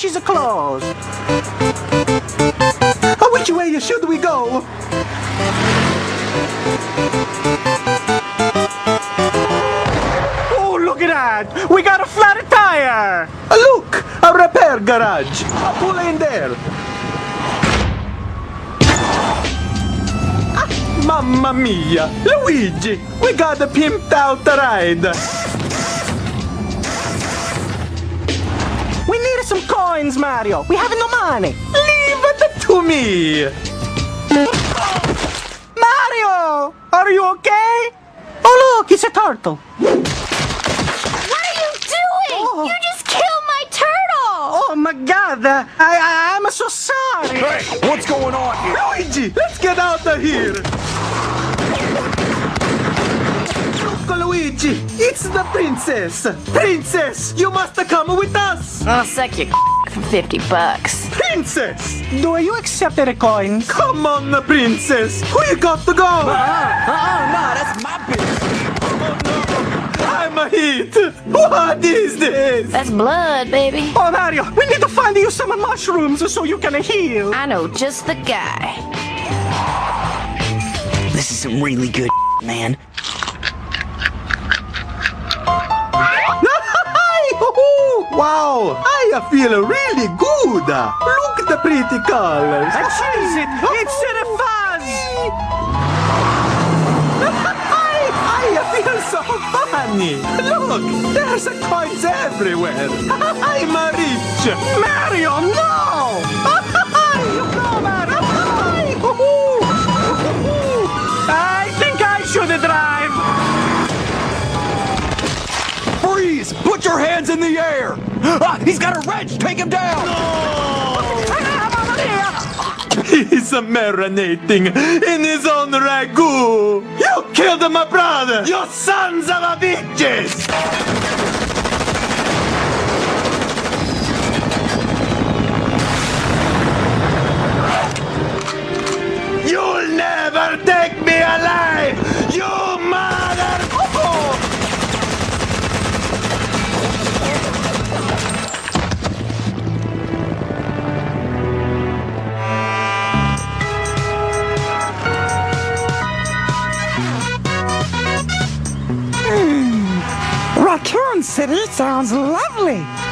she's closed. Oh, which way should we go? Oh, look at that! We got a flat tire! Look! A repair garage! I'll pull in there! Ah, Mamma mia! Luigi! We got a pimped out ride! Some coins, Mario! We have no money! Leave it to me! Mario! Are you okay? Oh, look! It's a turtle! What are you doing? Oh. You just killed my turtle! Oh my god! I, I, I'm so sorry! Hey, what's going on here? Luigi, let's get out of here! Look, Luigi, it's the princess! Princess, you must come with us! I'll suck your for 50 bucks. Princess! Do you accept the coins? Come on, the princess! We got to go! Uh-uh, no, that's my business. I'm a hit! What is this? That's blood, baby. Oh, Mario, we need to find you some mushrooms so you can heal! I know just the guy. This is some really good man. Wow, I feel really good. Look at the pretty colors. I choose it. It's a fuzz. I feel so funny. Look, there's coins everywhere. I'm a rich. Mario, no. Your hands in the air! Ah, he's got a wrench! Take him down! He's marinating in his own ragu. You killed my brother. You sons of a bitches. Sounds lovely.